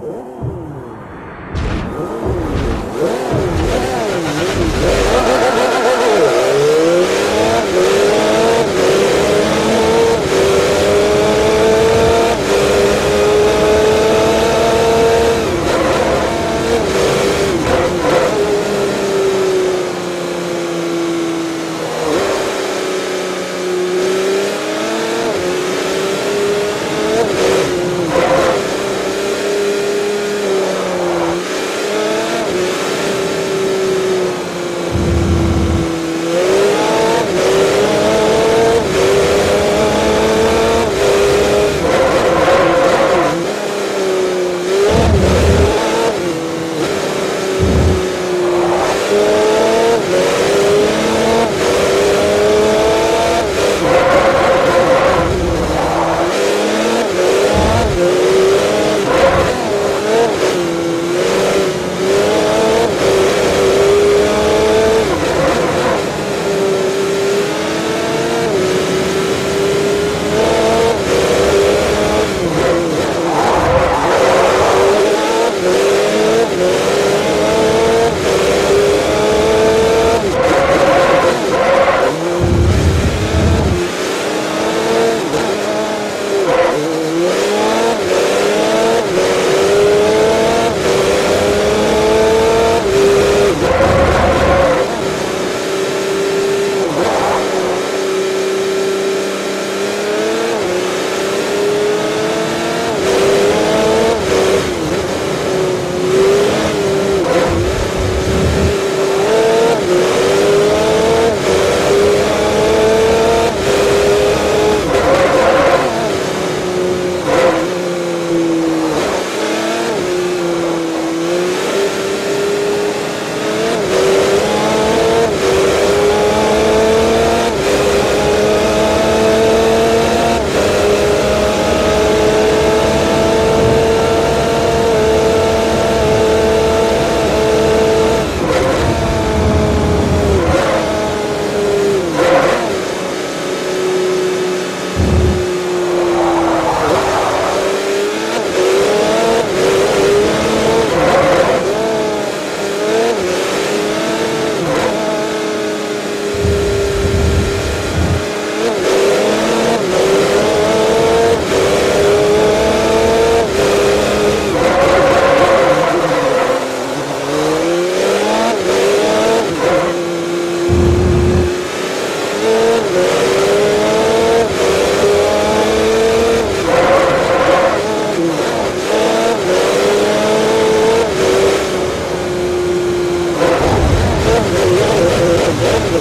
Oh.